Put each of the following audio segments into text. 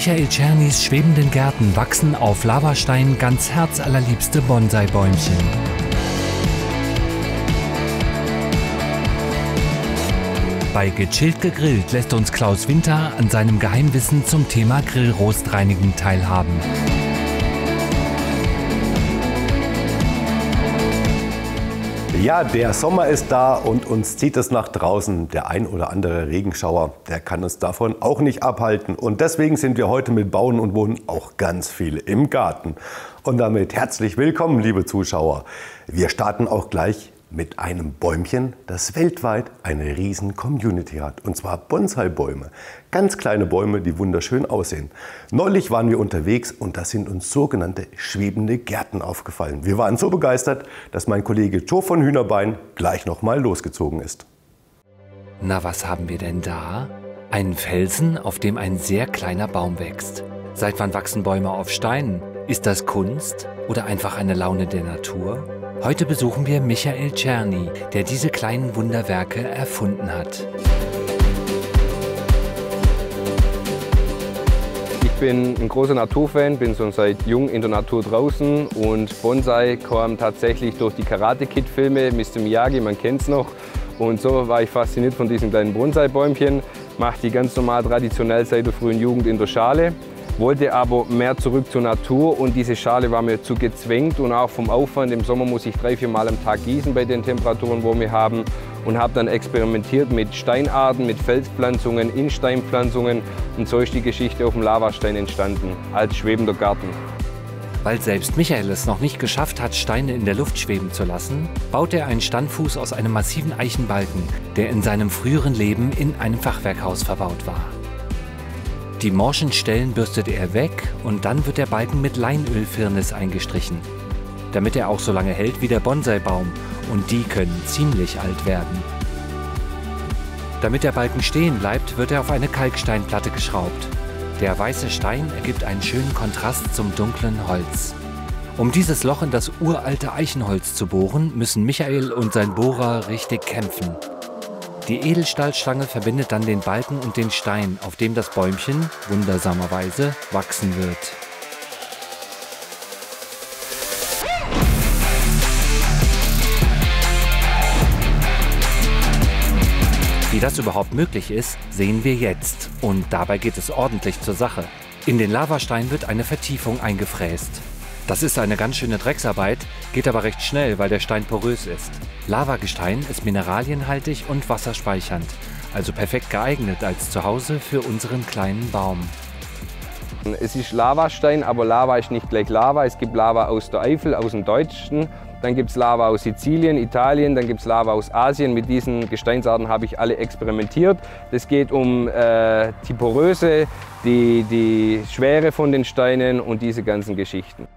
Michael Czernys schwebenden Gärten wachsen auf Lavastein ganz herzallerliebste Bonsai-Bäumchen. Bei Gechillt gegrillt lässt uns Klaus Winter an seinem Geheimwissen zum Thema Grillrostreinigen teilhaben. Ja, der Sommer ist da und uns zieht es nach draußen. Der ein oder andere Regenschauer, der kann uns davon auch nicht abhalten. Und deswegen sind wir heute mit Bauen und Wohnen auch ganz viel im Garten. Und damit herzlich willkommen, liebe Zuschauer. Wir starten auch gleich mit einem Bäumchen, das weltweit eine riesen Community hat. Und zwar Bonsai-Bäume. Ganz kleine Bäume, die wunderschön aussehen. Neulich waren wir unterwegs und da sind uns sogenannte schwebende Gärten aufgefallen. Wir waren so begeistert, dass mein Kollege Joe von Hühnerbein gleich nochmal losgezogen ist. Na, was haben wir denn da? Einen Felsen, auf dem ein sehr kleiner Baum wächst. Seit wann wachsen Bäume auf Steinen? Ist das Kunst oder einfach eine Laune der Natur? Heute besuchen wir Michael Czerny, der diese kleinen Wunderwerke erfunden hat. Ich bin ein großer Naturfan, bin schon seit jung in der Natur draußen und Bonsai kam tatsächlich durch die Karate-Kid-Filme, Mr. Miyagi, man kennt es noch. Und so war ich fasziniert von diesen kleinen Bonsai-Bäumchen, mache die ganz normal traditionell seit der frühen Jugend in der Schale wollte aber mehr zurück zur Natur und diese Schale war mir zu gezwängt und auch vom Aufwand. Im Sommer muss ich drei, vier Mal am Tag gießen bei den Temperaturen, wo wir haben und habe dann experimentiert mit Steinarten, mit Felspflanzungen, Innensteinpflanzungen und so ist die Geschichte auf dem Lavastein entstanden, als schwebender Garten. Weil selbst Michael es noch nicht geschafft hat, Steine in der Luft schweben zu lassen, baut er einen Standfuß aus einem massiven Eichenbalken, der in seinem früheren Leben in einem Fachwerkhaus verbaut war. Die morschen Stellen bürstet er weg und dann wird der Balken mit Leinölfirnis eingestrichen, damit er auch so lange hält wie der Bonsaibaum und die können ziemlich alt werden. Damit der Balken stehen bleibt, wird er auf eine Kalksteinplatte geschraubt. Der weiße Stein ergibt einen schönen Kontrast zum dunklen Holz. Um dieses Loch in das uralte Eichenholz zu bohren, müssen Michael und sein Bohrer richtig kämpfen. Die Edelstahlstange verbindet dann den Balken und den Stein, auf dem das Bäumchen, wundersamerweise, wachsen wird. Wie das überhaupt möglich ist, sehen wir jetzt. Und dabei geht es ordentlich zur Sache. In den Lavastein wird eine Vertiefung eingefräst. Das ist eine ganz schöne Drecksarbeit, geht aber recht schnell, weil der Stein porös ist. Lavagestein ist mineralienhaltig und wasserspeichernd, also perfekt geeignet als Zuhause für unseren kleinen Baum. Es ist Lavastein, aber Lava ist nicht gleich Lava. Es gibt Lava aus der Eifel, aus dem Deutschen. Dann gibt es Lava aus Sizilien, Italien, dann gibt es Lava aus Asien. Mit diesen Gesteinsarten habe ich alle experimentiert. Es geht um äh, die Poröse, die, die Schwere von den Steinen und diese ganzen Geschichten.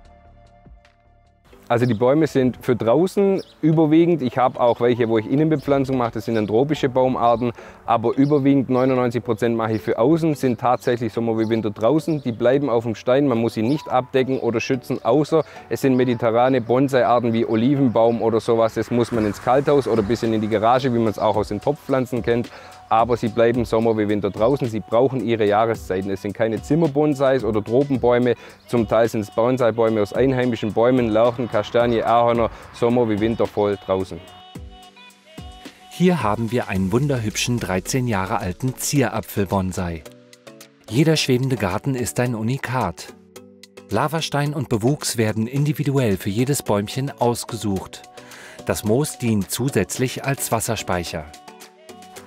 Also die Bäume sind für draußen überwiegend. Ich habe auch welche, wo ich Innenbepflanzung mache. Das sind dann tropische Baumarten. Aber überwiegend 99 Prozent mache ich für außen. Sind tatsächlich Sommer wie Winter draußen. Die bleiben auf dem Stein. Man muss sie nicht abdecken oder schützen. Außer es sind mediterrane Bonsai-Arten wie Olivenbaum oder sowas. Das muss man ins Kalthaus oder ein bisschen in die Garage, wie man es auch aus den Topfpflanzen kennt aber sie bleiben Sommer wie Winter draußen. Sie brauchen ihre Jahreszeiten. Es sind keine Zimmerbonsais oder Tropenbäume. Zum Teil sind es Bonsai-Bäume aus einheimischen Bäumen, Lärchen, Kastanie, Ahorner, Sommer wie Winter voll draußen. Hier haben wir einen wunderhübschen 13 Jahre alten Zierapfel-Bonsai. Jeder schwebende Garten ist ein Unikat. Lavastein und Bewuchs werden individuell für jedes Bäumchen ausgesucht. Das Moos dient zusätzlich als Wasserspeicher.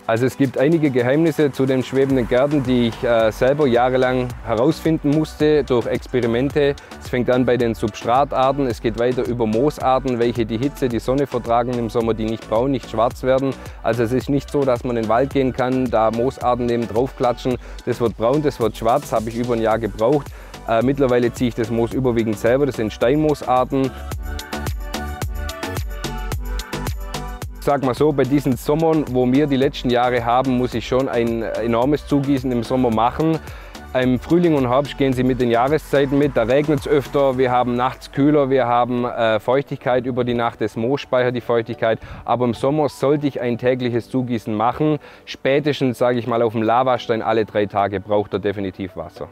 Also es gibt einige Geheimnisse zu den schwebenden Gärten, die ich äh, selber jahrelang herausfinden musste durch Experimente. Es fängt an bei den Substratarten, es geht weiter über Moosarten, welche die Hitze, die Sonne vertragen im Sommer, die nicht braun, nicht schwarz werden. Also es ist nicht so, dass man in den Wald gehen kann, da Moosarten neben draufklatschen. Das wird braun, das wird schwarz, habe ich über ein Jahr gebraucht. Äh, mittlerweile ziehe ich das Moos überwiegend selber, das sind Steinmoosarten. Sag mal so, bei diesen Sommern, wo wir die letzten Jahre haben, muss ich schon ein enormes Zugießen im Sommer machen. Im Frühling und Herbst gehen sie mit den Jahreszeiten mit. Da regnet es öfter, wir haben nachts kühler, wir haben äh, Feuchtigkeit über die Nacht, das Moos speichert die Feuchtigkeit. Aber im Sommer sollte ich ein tägliches Zugießen machen. Spätestens, sage ich mal, auf dem Lavastein alle drei Tage braucht er definitiv Wasser.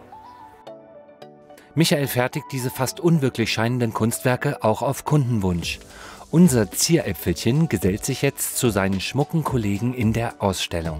Michael fertigt diese fast unwirklich scheinenden Kunstwerke auch auf Kundenwunsch. Unser Zieräpfelchen gesellt sich jetzt zu seinen schmucken Kollegen in der Ausstellung.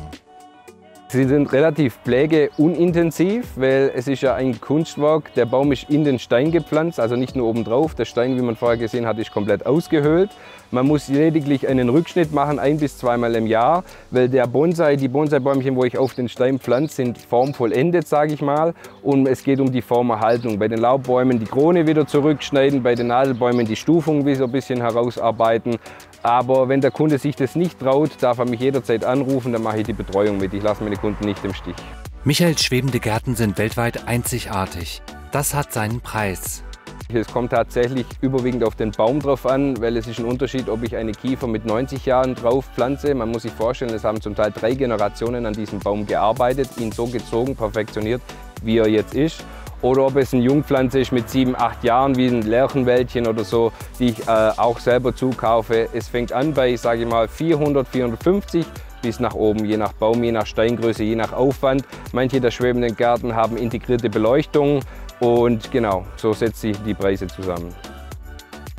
Sie sind relativ pflegeunintensiv, weil es ist ja ein Kunstwerk. Der Baum ist in den Stein gepflanzt, also nicht nur oben drauf. Der Stein, wie man vorher gesehen hat, ist komplett ausgehöhlt. Man muss lediglich einen Rückschnitt machen, ein bis zweimal im Jahr, weil der Bonsai, die Bonsai-Bäumchen, wo ich auf den Stein pflanze, sind formvollendet, sage ich mal. Und es geht um die Formerhaltung. Bei den Laubbäumen die Krone wieder zurückschneiden, bei den Nadelbäumen die Stufung wieder ein bisschen herausarbeiten. Aber wenn der Kunde sich das nicht traut, darf er mich jederzeit anrufen, dann mache ich die Betreuung mit. Ich lasse meine Kunden nicht im Stich. Michaels schwebende Gärten sind weltweit einzigartig. Das hat seinen Preis. Es kommt tatsächlich überwiegend auf den Baum drauf an, weil es ist ein Unterschied, ob ich eine Kiefer mit 90 Jahren drauf pflanze. Man muss sich vorstellen, es haben zum Teil drei Generationen an diesem Baum gearbeitet, ihn so gezogen, perfektioniert, wie er jetzt ist oder ob es eine Jungpflanze ist mit sieben, acht Jahren, wie ein Lärchenwäldchen oder so, die ich äh, auch selber zukaufe. Es fängt an bei, ich sage mal, 400, 450 bis nach oben, je nach Baum, je nach Steingröße, je nach Aufwand. Manche der schwebenden Gärten haben integrierte Beleuchtung und genau, so setzt sich die Preise zusammen.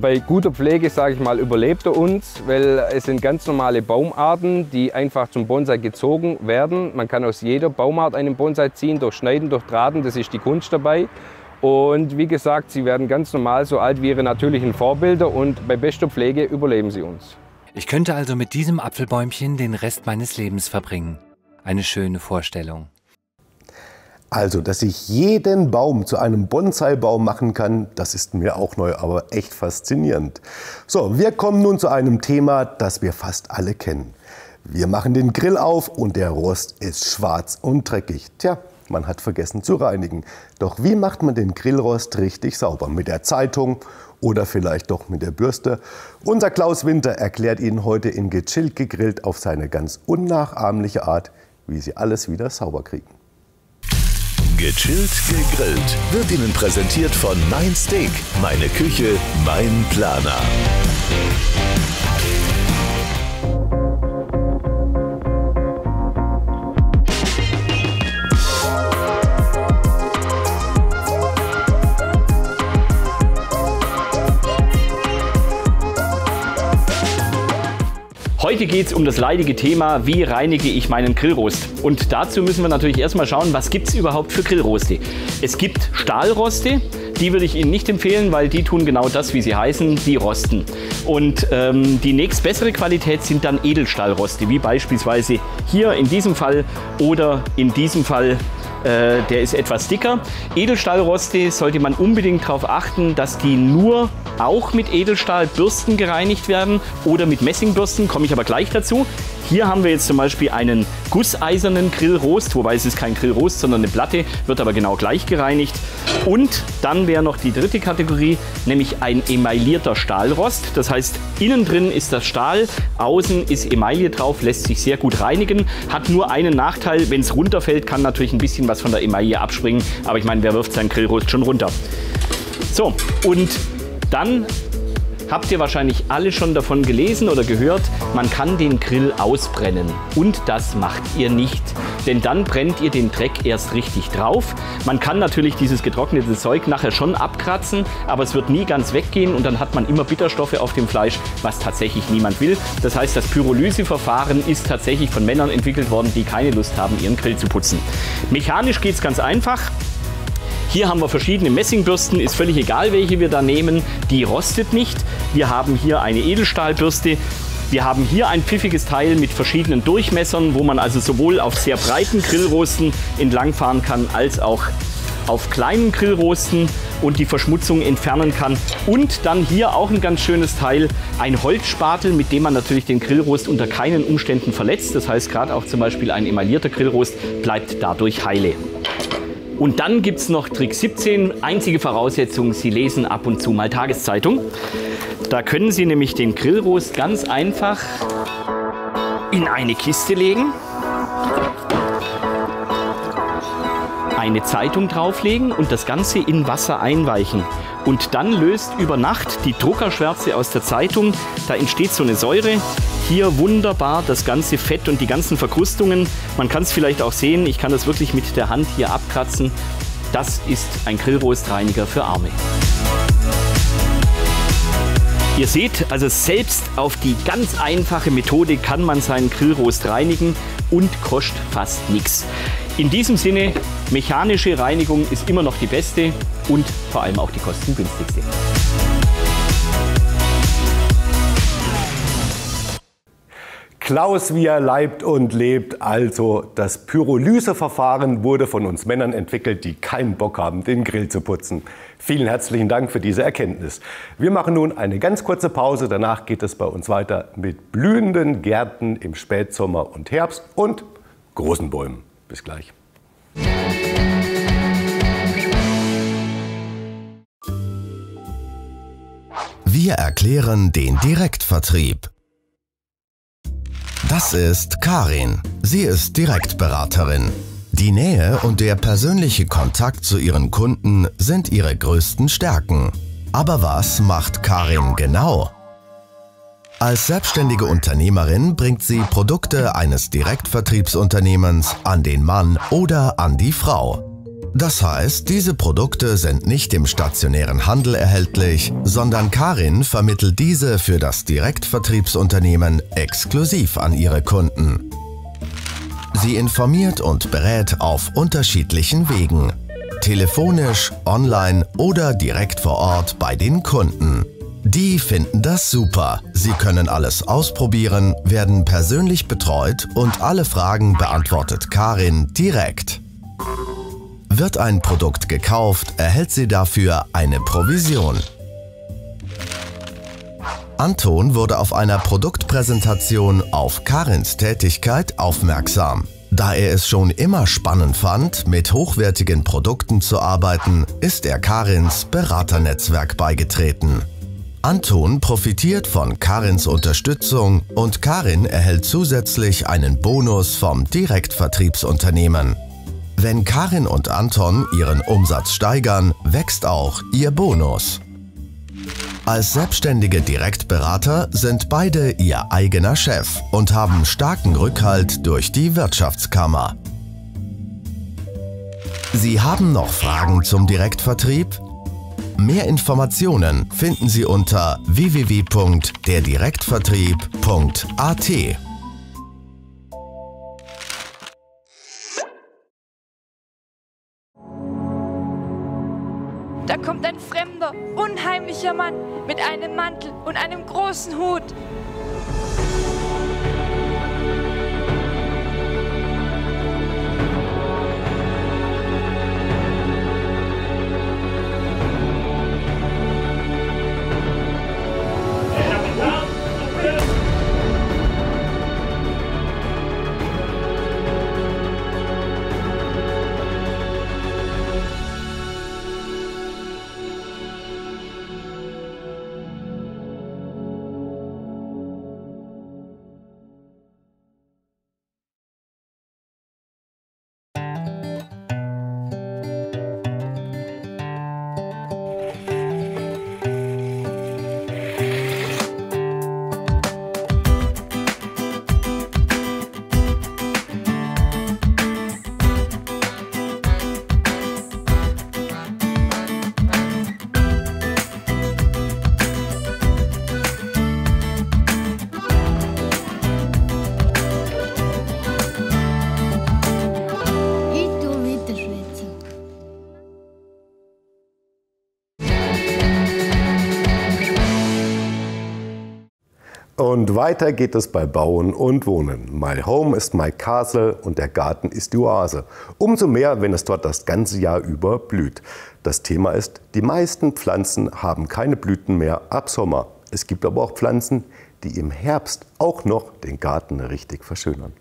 Bei guter Pflege, sage ich mal, überlebt er uns, weil es sind ganz normale Baumarten, die einfach zum Bonsai gezogen werden. Man kann aus jeder Baumart einen Bonsai ziehen, durch Schneiden, das ist die Kunst dabei. Und wie gesagt, sie werden ganz normal so alt wie ihre natürlichen Vorbilder und bei bester Pflege überleben sie uns. Ich könnte also mit diesem Apfelbäumchen den Rest meines Lebens verbringen. Eine schöne Vorstellung. Also, dass ich jeden Baum zu einem Bonsai-Baum machen kann, das ist mir auch neu, aber echt faszinierend. So, wir kommen nun zu einem Thema, das wir fast alle kennen. Wir machen den Grill auf und der Rost ist schwarz und dreckig. Tja, man hat vergessen zu reinigen. Doch wie macht man den Grillrost richtig sauber? Mit der Zeitung oder vielleicht doch mit der Bürste? Unser Klaus Winter erklärt Ihnen heute in Gechillt gegrillt auf seine ganz unnachahmliche Art, wie Sie alles wieder sauber kriegen. Gechillt gegrillt wird Ihnen präsentiert von Mein Steak, meine Küche, mein Planer. Heute geht es um das leidige Thema, wie reinige ich meinen Grillrost. Und dazu müssen wir natürlich erstmal schauen, was gibt es überhaupt für Grillroste. Es gibt Stahlroste, die würde ich Ihnen nicht empfehlen, weil die tun genau das, wie sie heißen, die rosten. Und ähm, die nächstbessere Qualität sind dann Edelstahlroste, wie beispielsweise hier in diesem Fall oder in diesem Fall äh, der ist etwas dicker. Edelstahlroste sollte man unbedingt darauf achten, dass die nur auch mit Edelstahlbürsten gereinigt werden oder mit Messingbürsten, komme ich aber gleich dazu. Hier haben wir jetzt zum Beispiel einen gusseisernen Grillrost, wobei es ist kein Grillrost, sondern eine Platte, wird aber genau gleich gereinigt. Und dann wäre noch die dritte Kategorie, nämlich ein emaillierter Stahlrost. Das heißt, innen drin ist das Stahl, außen ist Emaille drauf, lässt sich sehr gut reinigen, hat nur einen Nachteil, wenn es runterfällt, kann natürlich ein bisschen was von der Emaille abspringen, aber ich meine, wer wirft seinen Grillrost schon runter? So, und dann habt ihr wahrscheinlich alle schon davon gelesen oder gehört, man kann den Grill ausbrennen. Und das macht ihr nicht. Denn dann brennt ihr den Dreck erst richtig drauf. Man kann natürlich dieses getrocknete Zeug nachher schon abkratzen, aber es wird nie ganz weggehen und dann hat man immer Bitterstoffe auf dem Fleisch, was tatsächlich niemand will. Das heißt, das Pyrolyseverfahren ist tatsächlich von Männern entwickelt worden, die keine Lust haben, ihren Grill zu putzen. Mechanisch geht es ganz einfach. Hier haben wir verschiedene Messingbürsten, ist völlig egal, welche wir da nehmen. Die rostet nicht. Wir haben hier eine Edelstahlbürste. Wir haben hier ein pfiffiges Teil mit verschiedenen Durchmessern, wo man also sowohl auf sehr breiten Grillrosten entlangfahren kann, als auch auf kleinen Grillrosten und die Verschmutzung entfernen kann. Und dann hier auch ein ganz schönes Teil, ein Holzspatel, mit dem man natürlich den Grillrost unter keinen Umständen verletzt. Das heißt, gerade auch zum Beispiel ein emaillierter Grillrost bleibt dadurch heile. Und dann gibt es noch Trick 17, einzige Voraussetzung, Sie lesen ab und zu mal Tageszeitung. Da können Sie nämlich den Grillrost ganz einfach in eine Kiste legen, eine Zeitung drauflegen und das Ganze in Wasser einweichen. Und dann löst über Nacht die Druckerschwärze aus der Zeitung. Da entsteht so eine Säure. Hier wunderbar das ganze Fett und die ganzen Verkrustungen. Man kann es vielleicht auch sehen. Ich kann das wirklich mit der Hand hier abkratzen. Das ist ein Grillrostreiniger für Arme. Ihr seht, also selbst auf die ganz einfache Methode kann man seinen Grillrost reinigen und kostet fast nichts. In diesem Sinne, mechanische Reinigung ist immer noch die beste und vor allem auch die kostengünstigste. Klaus, wie er leibt und lebt. Also das Pyrolyseverfahren wurde von uns Männern entwickelt, die keinen Bock haben, den Grill zu putzen. Vielen herzlichen Dank für diese Erkenntnis. Wir machen nun eine ganz kurze Pause. Danach geht es bei uns weiter mit blühenden Gärten im Spätsommer und Herbst und großen Bäumen. Bis gleich. Wir erklären den Direktvertrieb. Das ist Karin. Sie ist Direktberaterin. Die Nähe und der persönliche Kontakt zu ihren Kunden sind ihre größten Stärken. Aber was macht Karin genau? Als selbstständige Unternehmerin bringt sie Produkte eines Direktvertriebsunternehmens an den Mann oder an die Frau. Das heißt, diese Produkte sind nicht im stationären Handel erhältlich, sondern Karin vermittelt diese für das Direktvertriebsunternehmen exklusiv an ihre Kunden. Sie informiert und berät auf unterschiedlichen Wegen. Telefonisch, online oder direkt vor Ort bei den Kunden. Die finden das super. Sie können alles ausprobieren, werden persönlich betreut und alle Fragen beantwortet Karin direkt. Wird ein Produkt gekauft, erhält sie dafür eine Provision. Anton wurde auf einer Produktpräsentation auf Karins Tätigkeit aufmerksam. Da er es schon immer spannend fand, mit hochwertigen Produkten zu arbeiten, ist er Karins Beraternetzwerk beigetreten. Anton profitiert von Karins Unterstützung und Karin erhält zusätzlich einen Bonus vom Direktvertriebsunternehmen. Wenn Karin und Anton ihren Umsatz steigern, wächst auch ihr Bonus. Als selbstständige Direktberater sind beide ihr eigener Chef und haben starken Rückhalt durch die Wirtschaftskammer. Sie haben noch Fragen zum Direktvertrieb? Mehr Informationen finden Sie unter www.derdirektvertrieb.at. Da kommt ein fremder, unheimlicher Mann mit einem Mantel und einem großen Hut. Und weiter geht es bei Bauen und Wohnen. My Home ist my Castle und der Garten ist die Oase. Umso mehr, wenn es dort das ganze Jahr über blüht. Das Thema ist, die meisten Pflanzen haben keine Blüten mehr ab Sommer. Es gibt aber auch Pflanzen, die im Herbst auch noch den Garten richtig verschönern.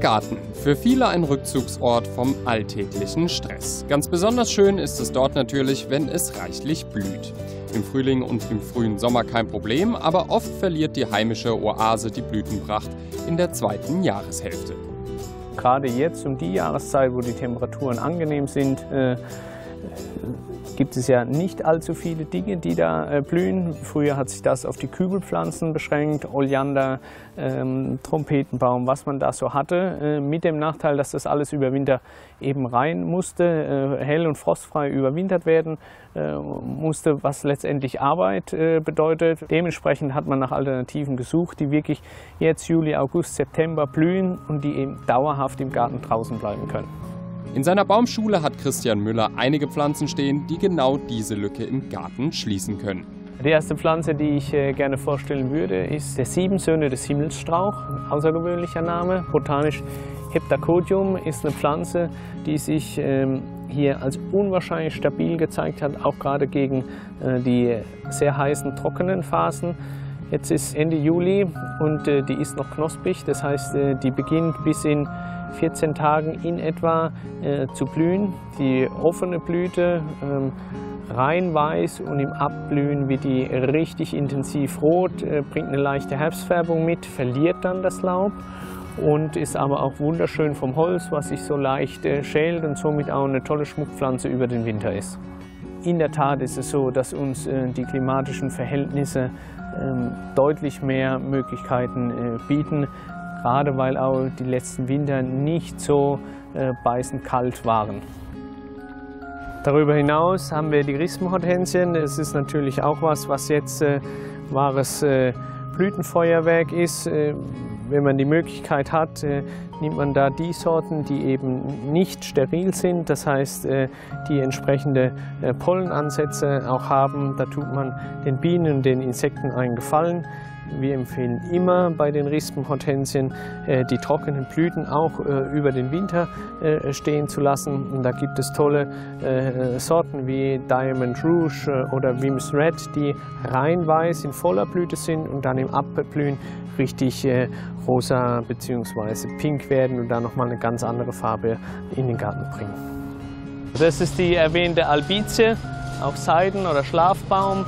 Garten. Für viele ein Rückzugsort vom alltäglichen Stress. Ganz besonders schön ist es dort natürlich, wenn es reichlich blüht. Im Frühling und im frühen Sommer kein Problem, aber oft verliert die heimische Oase die Blütenpracht in der zweiten Jahreshälfte. Gerade jetzt um die Jahreszeit, wo die Temperaturen angenehm sind, äh, gibt es ja nicht allzu viele Dinge, die da äh, blühen. Früher hat sich das auf die Kübelpflanzen beschränkt, Oleander, ähm, Trompetenbaum, was man da so hatte. Äh, mit dem Nachteil, dass das alles über Winter eben rein musste, äh, hell- und frostfrei überwintert werden äh, musste, was letztendlich Arbeit äh, bedeutet. Dementsprechend hat man nach Alternativen gesucht, die wirklich jetzt Juli, August, September blühen und die eben dauerhaft im Garten draußen bleiben können. In seiner Baumschule hat Christian Müller einige Pflanzen stehen, die genau diese Lücke im Garten schließen können. Die erste Pflanze, die ich äh, gerne vorstellen würde, ist der Sieben Söhne des Himmelsstrauch. Außergewöhnlicher Name. Botanisch Heptacodium ist eine Pflanze, die sich ähm, hier als unwahrscheinlich stabil gezeigt hat, auch gerade gegen äh, die sehr heißen, trockenen Phasen. Jetzt ist Ende Juli und äh, die ist noch knospig, das heißt, die beginnt bis in 14 Tagen in etwa äh, zu blühen. Die offene Blüte ähm, rein weiß und im Abblühen wird die richtig intensiv rot, äh, bringt eine leichte Herbstfärbung mit, verliert dann das Laub und ist aber auch wunderschön vom Holz, was sich so leicht äh, schält und somit auch eine tolle Schmuckpflanze über den Winter ist. In der Tat ist es so, dass uns äh, die klimatischen Verhältnisse deutlich mehr Möglichkeiten äh, bieten, gerade weil auch die letzten Winter nicht so äh, beißend kalt waren. Darüber hinaus haben wir die Rispenhortensien. Es ist natürlich auch was, was jetzt äh, wahres Blütenfeuerwerk ist. Wenn man die Möglichkeit hat, nimmt man da die Sorten, die eben nicht steril sind, das heißt, äh, die entsprechende äh, Pollenansätze auch haben. Da tut man den Bienen und den Insekten einen Gefallen. Wir empfehlen immer bei den Rispenhortensien äh, die trockenen Blüten auch über den Winter stehen zu lassen. Und da gibt es tolle Sorten wie Diamond Rouge oder Wims Red, die rein weiß in voller Blüte sind und dann im Abblühen richtig rosa bzw. pink werden und da nochmal eine ganz andere Farbe in den Garten bringen. Das ist die erwähnte Albizie, auch Seiden- oder Schlafbaum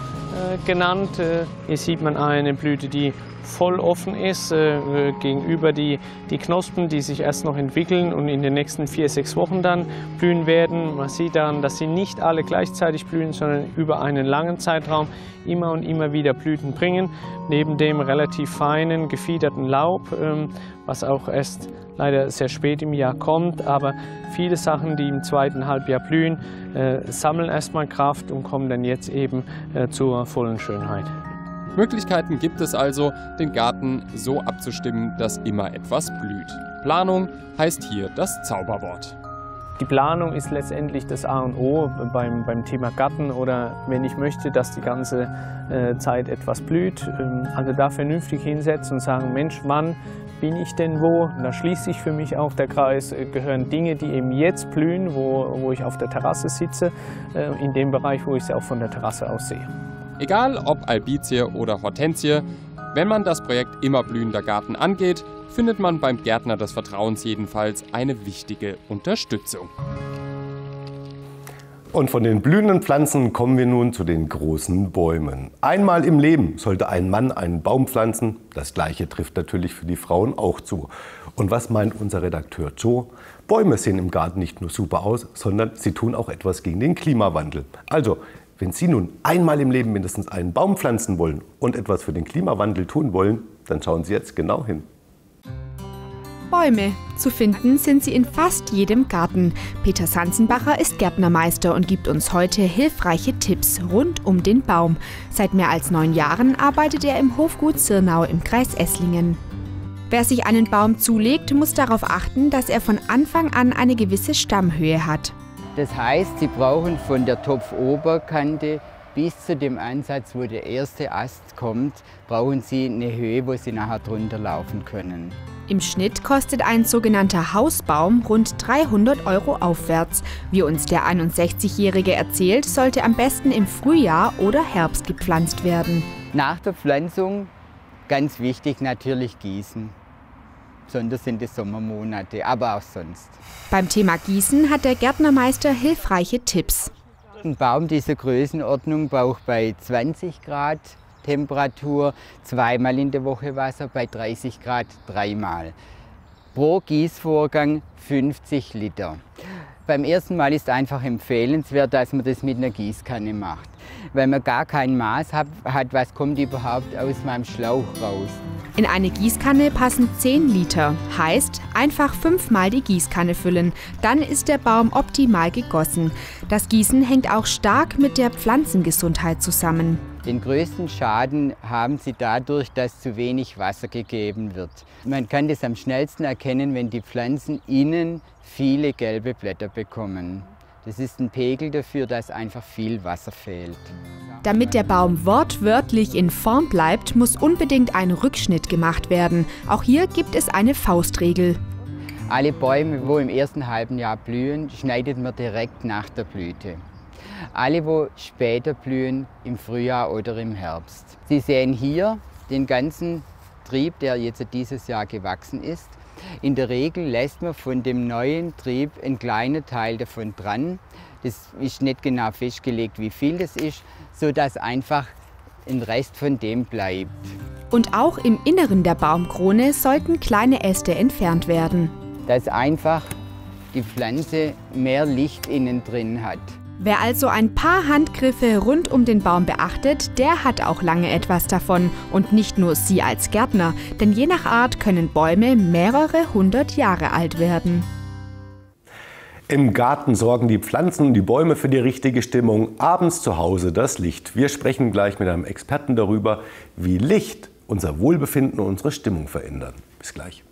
genannt. Hier sieht man eine Blüte, die voll offen ist äh, gegenüber die, die Knospen, die sich erst noch entwickeln und in den nächsten vier, sechs Wochen dann blühen werden. Man sieht dann, dass sie nicht alle gleichzeitig blühen, sondern über einen langen Zeitraum immer und immer wieder Blüten bringen. Neben dem relativ feinen, gefiederten Laub, ähm, was auch erst leider sehr spät im Jahr kommt, aber viele Sachen, die im zweiten Halbjahr blühen, äh, sammeln erstmal Kraft und kommen dann jetzt eben äh, zur vollen Schönheit. Möglichkeiten gibt es also, den Garten so abzustimmen, dass immer etwas blüht. Planung heißt hier das Zauberwort. Die Planung ist letztendlich das A und O beim, beim Thema Garten oder wenn ich möchte, dass die ganze äh, Zeit etwas blüht. Ähm, also da vernünftig hinsetzen und sagen, Mensch, wann bin ich denn wo? Da schließt sich für mich auch der Kreis, äh, gehören Dinge, die eben jetzt blühen, wo, wo ich auf der Terrasse sitze, äh, in dem Bereich, wo ich sie auch von der Terrasse aus sehe. Egal ob Albizie oder Hortensie, wenn man das Projekt Immer blühender Garten angeht, findet man beim Gärtner des Vertrauens jedenfalls eine wichtige Unterstützung. Und von den blühenden Pflanzen kommen wir nun zu den großen Bäumen. Einmal im Leben sollte ein Mann einen Baum pflanzen. Das gleiche trifft natürlich für die Frauen auch zu. Und was meint unser Redakteur Joe? Bäume sehen im Garten nicht nur super aus, sondern sie tun auch etwas gegen den Klimawandel. Also, wenn Sie nun einmal im Leben mindestens einen Baum pflanzen wollen und etwas für den Klimawandel tun wollen, dann schauen Sie jetzt genau hin. Bäume. Zu finden sind sie in fast jedem Garten. Peter Sanzenbacher ist Gärtnermeister und gibt uns heute hilfreiche Tipps rund um den Baum. Seit mehr als neun Jahren arbeitet er im Hofgut Zirnau im Kreis Esslingen. Wer sich einen Baum zulegt, muss darauf achten, dass er von Anfang an eine gewisse Stammhöhe hat. Das heißt, Sie brauchen von der Topfoberkante bis zu dem Ansatz, wo der erste Ast kommt, brauchen Sie eine Höhe, wo Sie nachher drunter laufen können. Im Schnitt kostet ein sogenannter Hausbaum rund 300 Euro aufwärts. Wie uns der 61-Jährige erzählt, sollte am besten im Frühjahr oder Herbst gepflanzt werden. Nach der Pflanzung, ganz wichtig, natürlich gießen besonders in den Sommermonate, aber auch sonst. Beim Thema Gießen hat der Gärtnermeister hilfreiche Tipps. Ein Baum dieser Größenordnung braucht bei 20 Grad Temperatur zweimal in der Woche Wasser, bei 30 Grad dreimal. Pro Gießvorgang 50 Liter. Beim ersten Mal ist einfach empfehlenswert, dass man das mit einer Gießkanne macht. Weil man gar kein Maß hat, hat was kommt überhaupt aus meinem Schlauch raus. In eine Gießkanne passen 10 Liter. Heißt, einfach fünfmal die Gießkanne füllen. Dann ist der Baum optimal gegossen. Das Gießen hängt auch stark mit der Pflanzengesundheit zusammen. Den größten Schaden haben sie dadurch, dass zu wenig Wasser gegeben wird. Man kann das am schnellsten erkennen, wenn die Pflanzen innen viele gelbe Blätter bekommen. Das ist ein Pegel dafür, dass einfach viel Wasser fehlt. Damit der Baum wortwörtlich in Form bleibt, muss unbedingt ein Rückschnitt gemacht werden. Auch hier gibt es eine Faustregel. Alle Bäume, wo im ersten halben Jahr blühen, schneidet man direkt nach der Blüte. Alle, wo später blühen, im Frühjahr oder im Herbst. Sie sehen hier den ganzen Trieb, der jetzt dieses Jahr gewachsen ist. In der Regel lässt man von dem neuen Trieb einen kleinen Teil davon dran. Das ist nicht genau festgelegt, wie viel das ist, sodass einfach ein Rest von dem bleibt. Und auch im Inneren der Baumkrone sollten kleine Äste entfernt werden. Dass einfach die Pflanze mehr Licht innen drin hat. Wer also ein paar Handgriffe rund um den Baum beachtet, der hat auch lange etwas davon. Und nicht nur Sie als Gärtner, denn je nach Art können Bäume mehrere hundert Jahre alt werden. Im Garten sorgen die Pflanzen und die Bäume für die richtige Stimmung, abends zu Hause das Licht. Wir sprechen gleich mit einem Experten darüber, wie Licht unser Wohlbefinden und unsere Stimmung verändern. Bis gleich.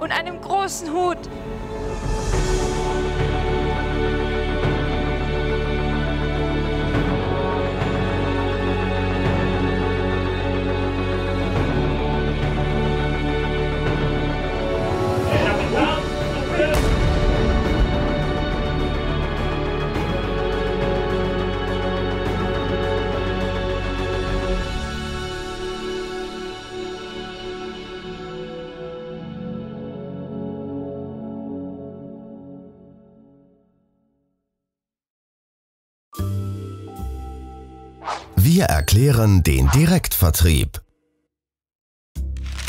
Und einem großen Hut. Wir erklären den Direktvertrieb.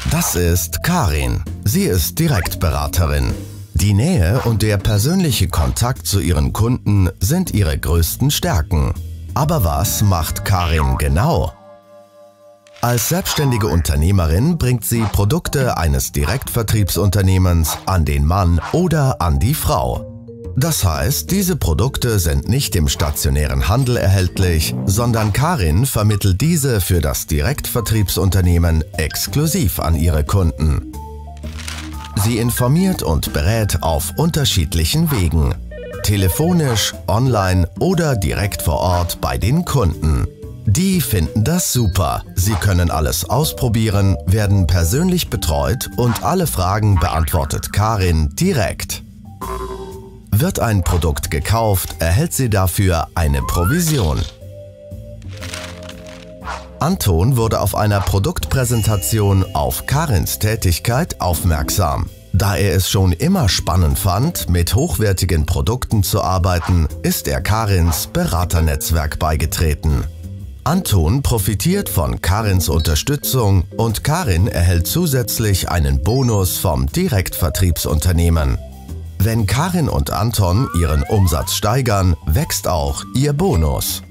Das ist Karin. Sie ist Direktberaterin. Die Nähe und der persönliche Kontakt zu ihren Kunden sind ihre größten Stärken. Aber was macht Karin genau? Als selbstständige Unternehmerin bringt sie Produkte eines Direktvertriebsunternehmens an den Mann oder an die Frau. Das heißt, diese Produkte sind nicht im stationären Handel erhältlich, sondern Karin vermittelt diese für das Direktvertriebsunternehmen exklusiv an ihre Kunden. Sie informiert und berät auf unterschiedlichen Wegen. Telefonisch, online oder direkt vor Ort bei den Kunden. Die finden das super. Sie können alles ausprobieren, werden persönlich betreut und alle Fragen beantwortet Karin direkt. Wird ein Produkt gekauft, erhält sie dafür eine Provision. Anton wurde auf einer Produktpräsentation auf Karins Tätigkeit aufmerksam. Da er es schon immer spannend fand, mit hochwertigen Produkten zu arbeiten, ist er Karins Beraternetzwerk beigetreten. Anton profitiert von Karins Unterstützung und Karin erhält zusätzlich einen Bonus vom Direktvertriebsunternehmen. Wenn Karin und Anton ihren Umsatz steigern, wächst auch ihr Bonus.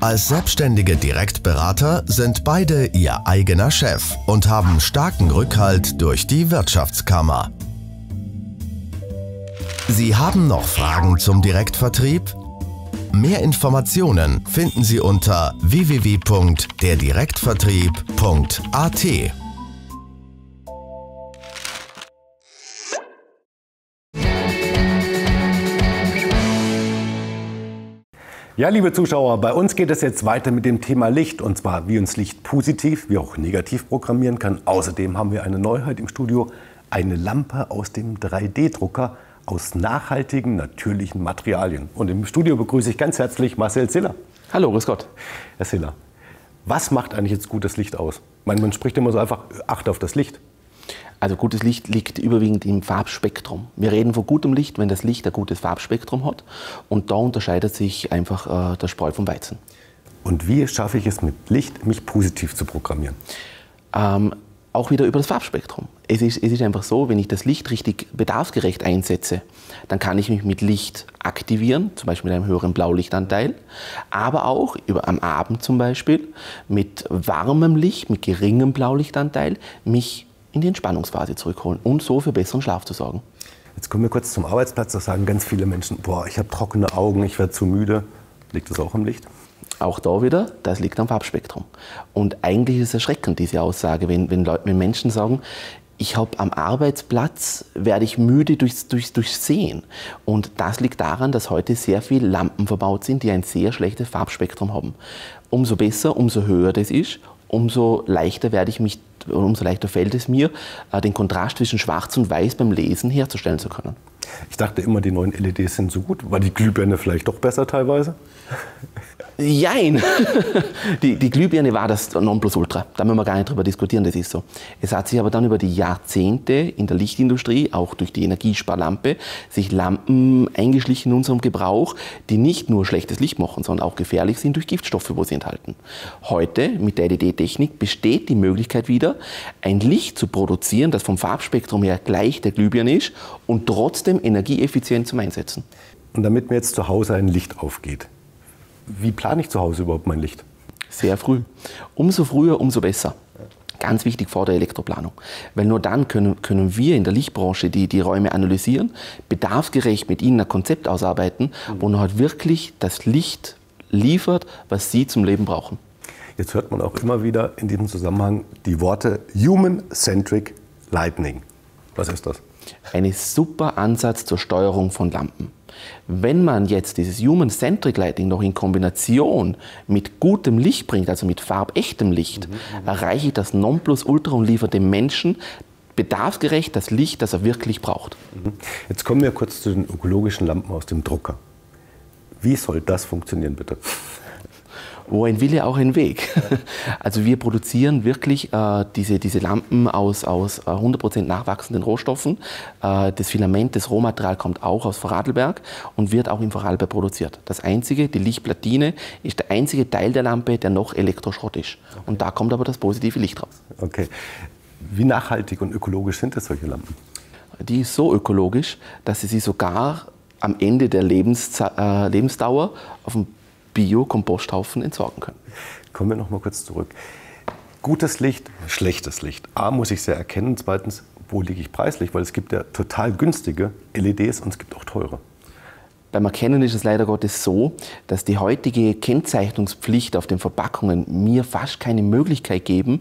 Als selbstständige Direktberater sind beide ihr eigener Chef und haben starken Rückhalt durch die Wirtschaftskammer. Sie haben noch Fragen zum Direktvertrieb? Mehr Informationen finden Sie unter www.derdirektvertrieb.at. Ja, liebe Zuschauer, bei uns geht es jetzt weiter mit dem Thema Licht. Und zwar, wie uns Licht positiv wie auch negativ programmieren kann. Außerdem haben wir eine Neuheit im Studio. Eine Lampe aus dem 3D-Drucker aus nachhaltigen, natürlichen Materialien. Und im Studio begrüße ich ganz herzlich Marcel Ziller. Hallo, grüß Gott. Herr Ziller, was macht eigentlich jetzt gutes Licht aus? meine, man spricht immer so einfach, achte auf das Licht. Also gutes Licht liegt überwiegend im Farbspektrum. Wir reden von gutem Licht, wenn das Licht ein gutes Farbspektrum hat. Und da unterscheidet sich einfach äh, der Spreu vom Weizen. Und wie schaffe ich es mit Licht, mich positiv zu programmieren? Ähm, auch wieder über das Farbspektrum. Es ist, es ist einfach so, wenn ich das Licht richtig bedarfsgerecht einsetze, dann kann ich mich mit Licht aktivieren, zum Beispiel mit einem höheren Blaulichtanteil, aber auch über, am Abend zum Beispiel mit warmem Licht, mit geringem Blaulichtanteil, mich in die Entspannungsphase zurückholen und so für besseren Schlaf zu sorgen. Jetzt kommen wir kurz zum Arbeitsplatz. Da sagen ganz viele Menschen, boah, ich habe trockene Augen, ich werde zu müde. Liegt das auch im Licht? Auch da wieder, das liegt am Farbspektrum. Und eigentlich ist es erschreckend, diese Aussage, wenn, wenn, Leute, wenn Menschen sagen, ich habe am Arbeitsplatz, werde ich müde durchs, durchs, durchs Sehen. Und das liegt daran, dass heute sehr viele Lampen verbaut sind, die ein sehr schlechtes Farbspektrum haben. Umso besser, umso höher das ist, umso leichter werde ich mich, umso leichter fällt es mir, äh, den Kontrast zwischen Schwarz und Weiß beim Lesen herzustellen zu können. Ich dachte immer, die neuen LEDs sind so gut. War die Glühbirne vielleicht doch besser teilweise? Jein. Die, die Glühbirne war das Nonplusultra. Da müssen wir gar nicht drüber diskutieren, das ist so. Es hat sich aber dann über die Jahrzehnte in der Lichtindustrie, auch durch die Energiesparlampe, sich Lampen eingeschlichen in unserem Gebrauch, die nicht nur schlechtes Licht machen, sondern auch gefährlich sind durch Giftstoffe, wo sie enthalten. Heute, mit der LED-Technik, besteht die Möglichkeit wieder, ein Licht zu produzieren, das vom Farbspektrum her gleich der Glühbirne ist und trotzdem energieeffizient zum Einsetzen. Und damit mir jetzt zu Hause ein Licht aufgeht, wie plane ich zu Hause überhaupt mein Licht? Sehr früh. Umso früher, umso besser. Ganz wichtig vor der Elektroplanung. Weil nur dann können, können wir in der Lichtbranche die, die Räume analysieren, bedarfsgerecht mit ihnen ein Konzept ausarbeiten, mhm. wo noch halt wirklich das Licht liefert, was sie zum Leben brauchen. Jetzt hört man auch immer wieder in diesem Zusammenhang die Worte Human-Centric Lightning. Was ist das? Ein super Ansatz zur Steuerung von Lampen. Wenn man jetzt dieses Human-Centric Lighting noch in Kombination mit gutem Licht bringt, also mit farbechtem Licht, mhm, mhm. erreiche ich das Nonplusultra und liefere dem Menschen bedarfsgerecht das Licht, das er wirklich braucht. Mhm. Jetzt kommen wir kurz zu den ökologischen Lampen aus dem Drucker. Wie soll das funktionieren, bitte? Wo ein Wille auch ein Weg. Also wir produzieren wirklich äh, diese, diese Lampen aus, aus 100% äh, nachwachsenden Rohstoffen. Äh, das Filament, das Rohmaterial kommt auch aus Vorarlberg und wird auch in Vorarlberg produziert. Das einzige, die Lichtplatine, ist der einzige Teil der Lampe, der noch Elektroschrott ist. Und da kommt aber das positive Licht raus. Okay. Wie nachhaltig und ökologisch sind das solche Lampen? Die ist so ökologisch, dass sie sie sogar am Ende der Lebens, äh, Lebensdauer auf dem Bio-Komposthaufen entsorgen können. Kommen wir noch mal kurz zurück. Gutes Licht, schlechtes Licht. A, muss ich sehr erkennen. Zweitens, wo liege ich preislich? Weil es gibt ja total günstige LEDs und es gibt auch teure. Beim Erkennen ist es leider Gottes so, dass die heutige Kennzeichnungspflicht auf den Verpackungen mir fast keine Möglichkeit geben,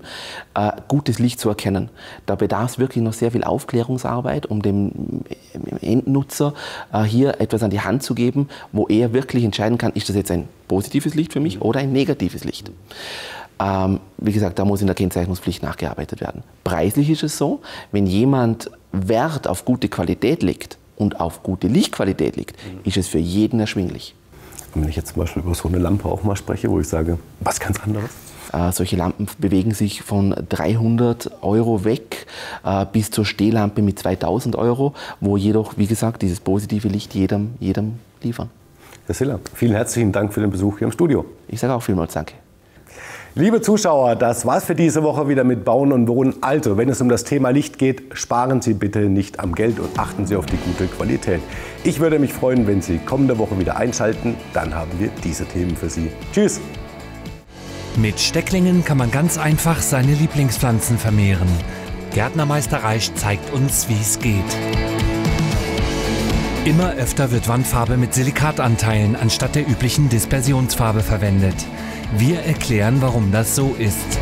äh, gutes Licht zu erkennen. Da bedarf es wirklich noch sehr viel Aufklärungsarbeit, um dem Endnutzer äh, hier etwas an die Hand zu geben, wo er wirklich entscheiden kann, ist das jetzt ein positives Licht für mich oder ein negatives Licht. Ähm, wie gesagt, da muss in der Kennzeichnungspflicht nachgearbeitet werden. Preislich ist es so, wenn jemand Wert auf gute Qualität legt, und auf gute Lichtqualität liegt, mhm. ist es für jeden erschwinglich. Und wenn ich jetzt zum Beispiel über so eine Lampe auch mal spreche, wo ich sage, was ganz anderes? Äh, solche Lampen bewegen sich von 300 Euro weg äh, bis zur Stehlampe mit 2000 Euro, wo jedoch, wie gesagt, dieses positive Licht jedem, jedem liefern. Herr Siller, vielen herzlichen Dank für den Besuch hier im Studio. Ich sage auch vielmals Danke. Liebe Zuschauer, das war's für diese Woche wieder mit Bauen und Wohnen. Also, wenn es um das Thema Licht geht, sparen Sie bitte nicht am Geld und achten Sie auf die gute Qualität. Ich würde mich freuen, wenn Sie kommende Woche wieder einschalten. Dann haben wir diese Themen für Sie. Tschüss! Mit Stecklingen kann man ganz einfach seine Lieblingspflanzen vermehren. Gärtnermeister Reich zeigt uns, wie es geht. Immer öfter wird Wandfarbe mit Silikatanteilen anstatt der üblichen Dispersionsfarbe verwendet. Wir erklären, warum das so ist.